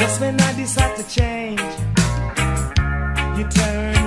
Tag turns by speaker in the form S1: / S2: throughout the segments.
S1: Just when I decide to change, you turn.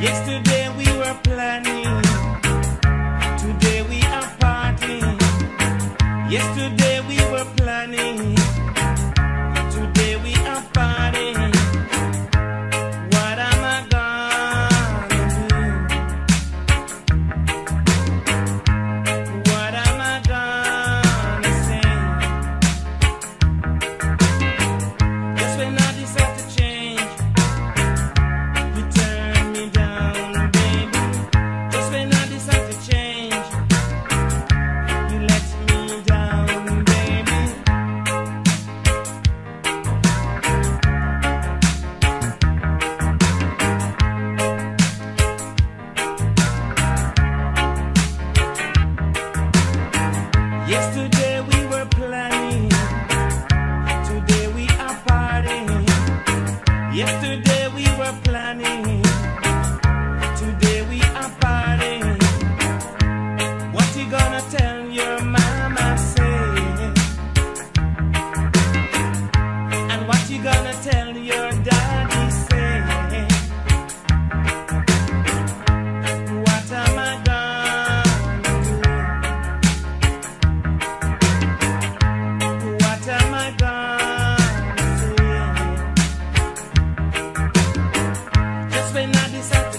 S1: Yesterday we were planning, today we are. Yesterday Yesterday.